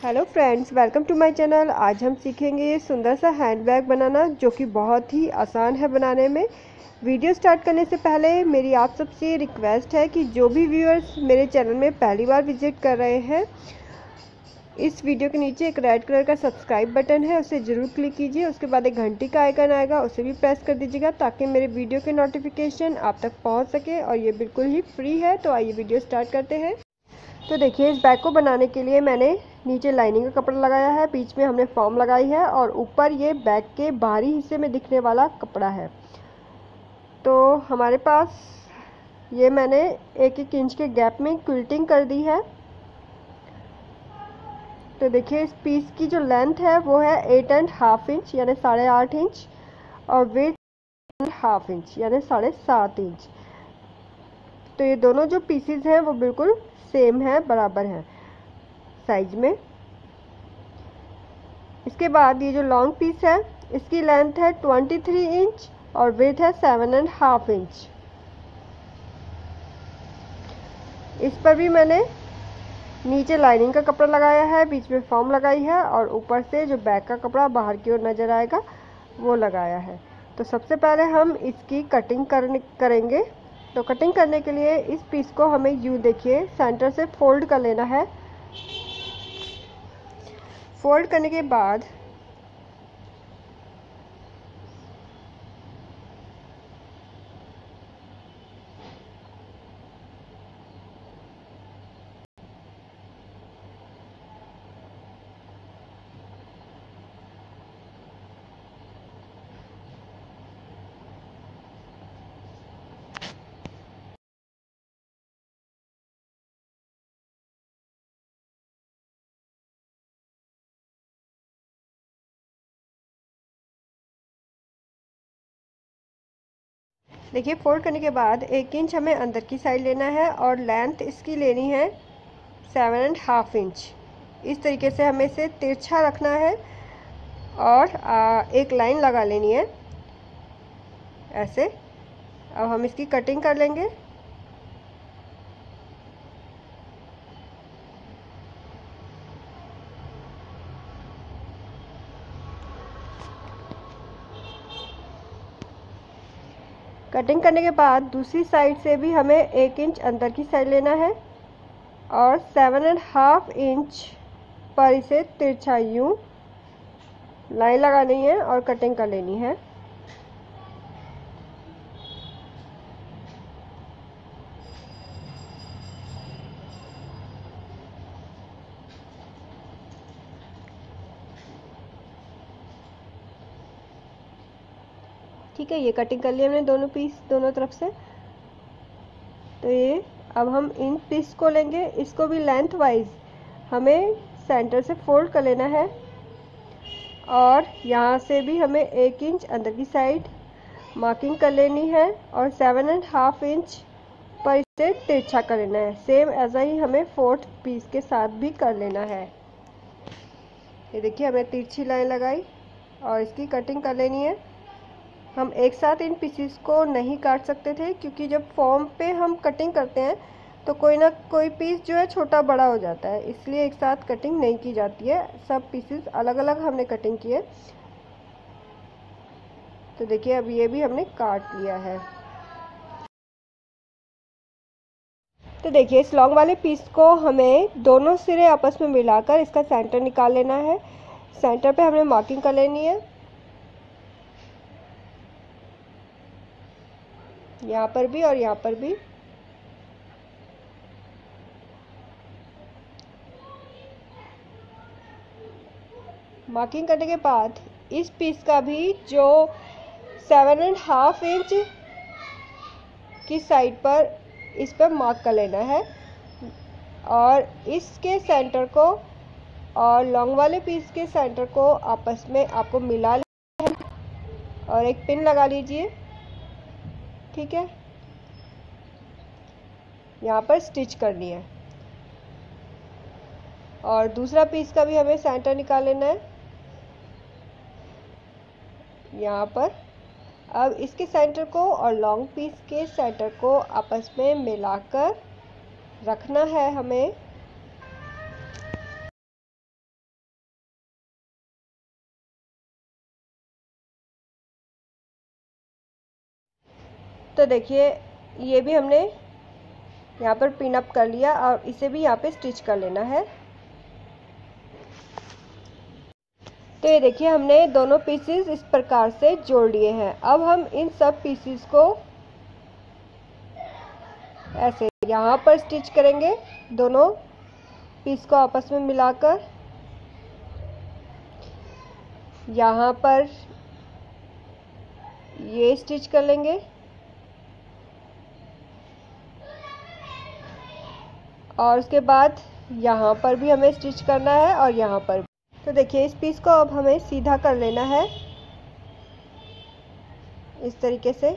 Hello friends welcome to my channel आज हम सीखेंगे ये सुंदर सा हैंड बैग बनाना, जो कि बहुत ही आसान है बनाने में। वीडियो स्टार्ट करने से पहले मेरी आप सबसे रिक्वेस्ट है कि जो भी व्यूअर्स मेरे चैनल में पहली बार विज़िट कर रहे हैं, इस वीडियो के नीचे एक रेड कलर का सब्सक्राइब बटन है, उसे ज़रूर क्लिक कीजिए। उसके बाद एक घंटी का आइकन आएगा, उसे भी प्रेस कर दीजिएगा, ताकि मेरे वीडियो के नोटिफिकेशन आप तक पहुँच सके और ये बिल्कुल ही फ्री है। तो आइए वीडियो स्टार्ट करते हैं। तो देखिए, इस बैग को बनाने के लिए मैंने नीचे लाइनिंग का कपड़ा लगाया है, बीच में हमने फॉर्म लगाई है और ऊपर ये बैग के बाहरी हिस्से में दिखने वाला कपड़ा है। तो हमारे पास ये मैंने एक एक इंच के गैप में क्विल्टिंग कर दी है। तो देखिए, इस पीस की जो लेंथ है, वो है एट एंड हाफ़ इंच, यानी साढ़े आठ इंच, और वेट हाफ़ इंच, यानी साढ़े सात इंच। तो ये दोनों जो पीसीज हैं, वो बिल्कुल सेम है, बराबर है साइज़ में। इसके बाद ये जो लॉन्ग पीस है, इसकी लेंथ है ट्वेंटी थ्री इंच और वेट है सेवन एंड हाफ़ इंच इस पर भी मैंने नीचे लाइनिंग का कपड़ा लगाया है, बीच में फॉर्म लगाई है और ऊपर से जो बैक का कपड़ा बाहर की ओर नज़र आएगा, वो लगाया है। तो सबसे पहले हम इसकी कटिंग करने, करेंगे। तो कटिंग करने के लिए इस पीस को हमें यू देखिए सेंटर से फोल्ड कर लेना है। फोल्ड करने के बाद देखिए, फोल्ड करने के बाद एक इंच हमें अंदर की साइड लेना है और लेंथ इसकी लेनी है सेवन एंड हाफ़ इंच इस तरीके से हमें इसे तिरछा रखना है और एक लाइन लगा लेनी है। ऐसे। अब हम इसकी कटिंग कर लेंगे। कटिंग करने के बाद दूसरी साइड से भी हमें एक इंच अंदर की साइड लेना है और सेवन एंड हाफ़ इंच पर इसे तिरछा यूँ लाइन लगानी है और कटिंग कर लेनी है। ठीक है, ये कटिंग कर लिया हमने दोनों पीस दोनों तरफ़ से। तो ये, अब हम इन पीस को लेंगे। इसको भी लेंथ वाइज हमें सेंटर से फोल्ड कर लेना है। और यहाँ से भी हमें एक इंच अंदर की साइड मार्किंग कर लेनी है और सेवन एंड हाफ़ इंच पर इसे तिरछा कर लेना है। सेम ऐसा ही हमें फोर्थ पीस के साथ भी कर लेना है। ये देखिए हमने तिरछी लाइन लगाई और इसकी कटिंग कर लेनी है। हम एक साथ इन पीसीस को नहीं काट सकते थे, क्योंकि जब फॉर्म पे हम कटिंग करते हैं तो कोई ना कोई पीस जो है छोटा बड़ा हो जाता है। इसलिए एक साथ कटिंग नहीं की जाती है। सब पीसेस अलग अलग हमने कटिंग किए। तो देखिए, अब ये भी हमने काट लिया है। तो देखिए, इस लॉन्ग वाले पीस को हमें दोनों सिरे आपस में मिलाकर इसका सेंटर निकाल लेना है। सेंटर पे हमने मार्किंग कर लेनी है। यहाँ पर भी और यहाँ पर भी। मार्किंग करने के बाद इस पीस का भी जो सेवन एंड हाफ़ इंच की साइड पर इस पर मार्क कर लेना है और इसके सेंटर को और लॉन्ग वाले पीस के सेंटर को आपस में आपको मिला लेना है। और एक पिन लगा लीजिए। ठीक है? यहाँ पर स्टिच करनी है। और दूसरा पीस का भी हमें सेंटर निकाल लेना है। यहाँ पर। अब इसके सेंटर को और लॉन्ग पीस के सेंटर को आपस में मिलाकर रखना है हमें। तो देखिए, ये भी हमने यहाँ पर पिन अप कर लिया और इसे भी यहाँ पे स्टिच कर लेना है। तो ये देखिए, हमने दोनों पीसेस इस प्रकार से जोड़ लिए हैं। अब हम इन सब पीसेस को ऐसे यहाँ पर स्टिच करेंगे, दोनों पीस को आपस में मिलाकर। यहाँ पर ये स्टिच कर लेंगे। और उसके बाद यहाँ पर भी हमें स्टिच करना है और यहाँ पर तो देखिए, इस पीस को अब हमें सीधा कर लेना है। इस तरीके से।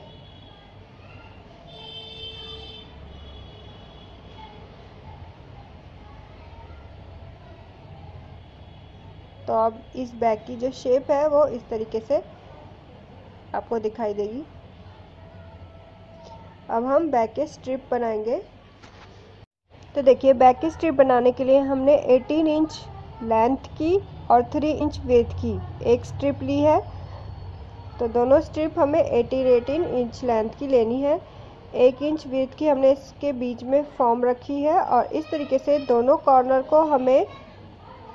तो अब इस बैग की जो शेप है, वो इस तरीके से आपको दिखाई देगी। अब हम बैग के स्ट्रिप बनाएँगे। तो देखिए बैग की स्ट्रिप बनाने के लिए हमने 18 इंच लेंथ की और 3 इंच वेथ की एक स्ट्रिप ली है। तो दोनों स्ट्रिप हमें 18 18 इंच लेंथ की लेनी है। एक इंच वेथ की हमने इसके बीच में फॉर्म रखी है और इस तरीके से दोनों कॉर्नर को हमें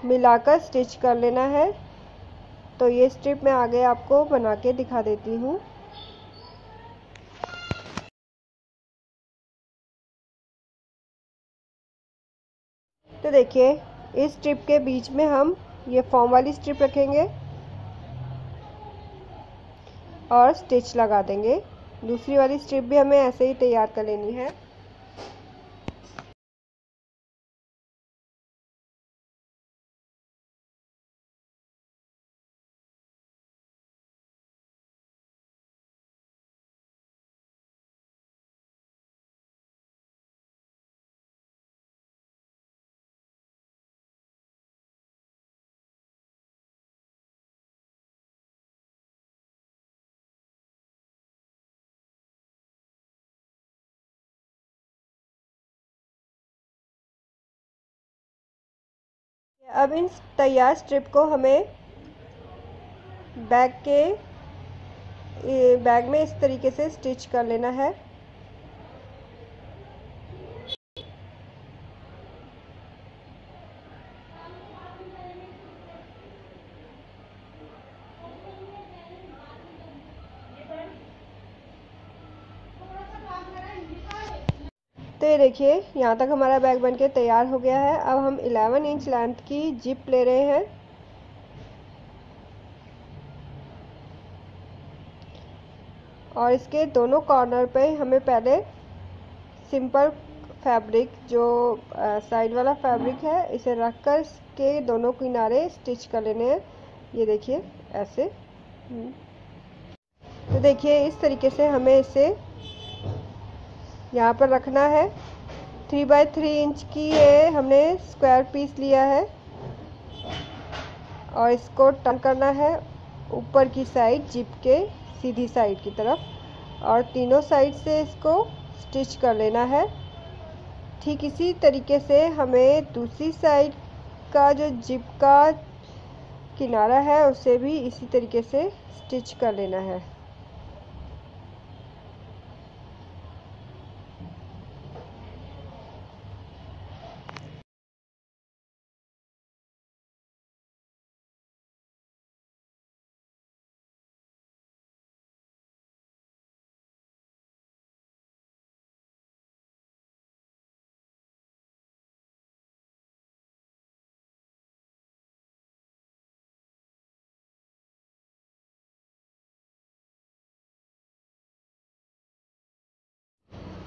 मिलाकर स्टिच कर लेना है। तो ये स्ट्रिप मैं आगे आपको बना के दिखा देती हूँ। तो देखिए, इस स्ट्रिप के बीच में हम ये फॉर्म वाली स्ट्रिप रखेंगे और स्टिच लगा देंगे। दूसरी वाली स्ट्रिप भी हमें ऐसे ही तैयार कर लेनी है। अब इन तैयार स्ट्रिप को हमें बैग के बैग में इस तरीके से स्टिच कर लेना है। तो ये देखिए, यहाँ तक हमारा बैग बनके तैयार हो गया है। अब हम 11 इंच लेंथ की जिप ले रहे हैं। और इसके दोनों कॉर्नर पे हमें पहले सिंपल फैब्रिक, जो साइड वाला फैब्रिक है, इसे रखकर इसके दोनों किनारे स्टिच कर लेने हैं। ये देखिए, ऐसे। हम्म। तो देखिए, इस तरीके से हमें इसे यहाँ पर रखना है। थ्री बाय थ्री इंच की ये हमने स्क्वायर पीस लिया है। और इसको टर्न करना है ऊपर की साइड जिप के, सीधी साइड की तरफ़। और तीनों साइड से इसको स्टिच कर लेना है। ठीक इसी तरीके से हमें दूसरी साइड का जो जिप का किनारा है, उसे भी इसी तरीके से स्टिच कर लेना है।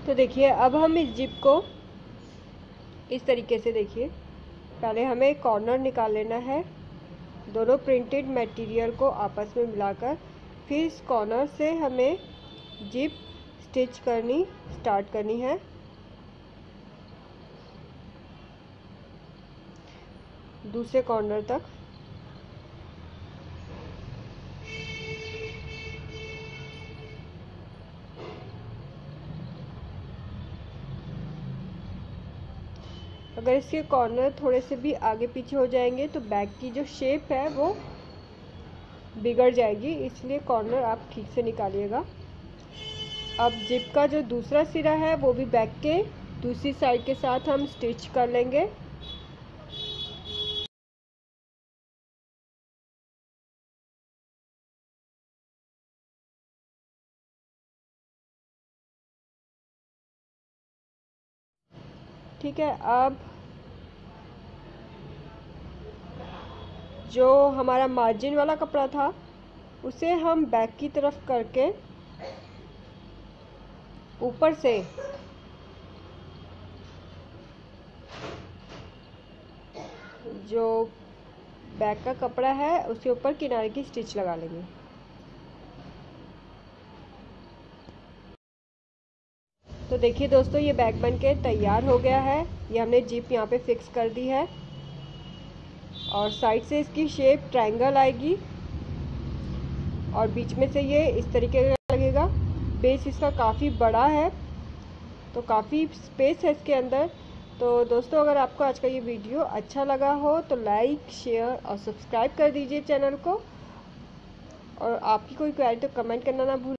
तो देखिए, अब हम इस जिप को इस तरीके से देखिए। पहले हमें कॉर्नर निकाल लेना है, दोनों प्रिंटेड मटेरियल को आपस में मिलाकर। फिर इस कॉर्नर से हमें जिप स्टिच करनी, स्टार्ट करनी है। दूसरे कॉर्नर तक। अगर इसके कॉर्नर थोड़े से भी आगे पीछे हो जाएँगे तो बैग की जो शेप है वो बिगड़ जाएगी। इसलिए कॉर्नर आप ठीक से निकालिएगा। अब जिप का जो दूसरा सिरा है, वो भी बैक के, दूसरी साइड के साथ हम स्टिच कर लेंगे। ठीक है, अब जो हमारा मार्जिन वाला कपड़ा था, उसे हम बैक की तरफ़ करके ऊपर से जो बैक का कपड़ा है, उसके ऊपर किनारे की स्टिच लगा लेंगे। देखिए दोस्तों, ये बैग बन के तैयार हो गया है। ये हमने जीप यहाँ पे फिक्स कर दी है। और साइड से इसकी शेप ट्रायंगल आएगी। और बीच में से ये इस तरीके का लगेगा। बेस इसका काफ़ी बड़ा है तो काफ़ी स्पेस है इसके अंदर। तो दोस्तों, अगर आपको आज का ये वीडियो अच्छा लगा हो तो लाइक, शेयर और सब्सक्राइब कर दीजिए चैनल को। और आपकी कोई क्वेरी तो कमेंट करना ना भूल